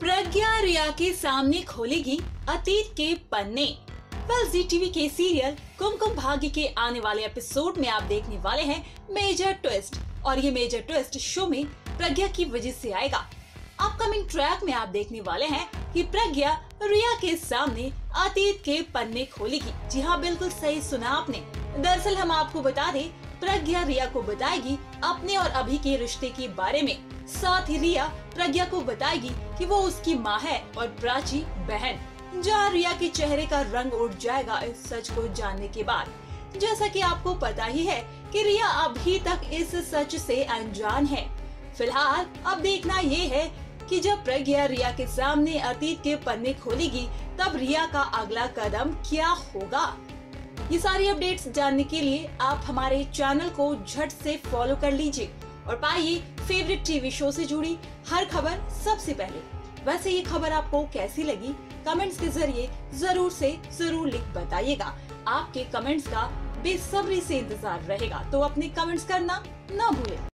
प्रज्ञा रिया के सामने खोलेगी अतीत के पन्ने। वेल जी टीवी के सीरियल कुमकुम भाग्य के आने वाले एपिसोड में आप देखने वाले हैं मेजर ट्विस्ट और ये मेजर ट्विस्ट शो में प्रज्ञा की वजह से आएगा। अपकमिंग ट्रैक में आप देखने वाले हैं कि प्रज्ञा रिया के सामने अतीत के पन्ने खोलेगी। जी हाँ बिल्कुल सही सुना आपने। दरअसल हम आपको बता दें प्रज्ञा रिया को बताएगी अपने और अभी के रिश्ते के बारे में। साथ ही रिया प्रज्ञा को बताएगी कि वो उसकी माँ है और प्राची बहन। जहाँ रिया के चेहरे का रंग उड़ जाएगा, इस सच को जानने के बाद। जैसा कि आपको पता ही है कि रिया अभी तक इस सच से अनजान है। फ़िलहाल, अब देखना ये है कि जब प्रज्ञा रिया के सामने अतीत के पन्ने खोलेगी, तब रिया का अगला कदम क्या होगा? ये सारी अपडेट्स जानने के लिए आप हमारे चैनल को झट से फॉलो कर लीजिए और पाइए फेवरेट टीवी शो से जुड़ी हर खबर सबसे पहले। वैसे ये खबर आपको कैसी लगी? कमेंट्स के ज़रिए ज़रूर से ज़रूर लिख बताइएगा। आपके कमेंट्स का बेसब्री से इंतज़ार रहेगा। तो अपने कमेंट्स करना न भूलें।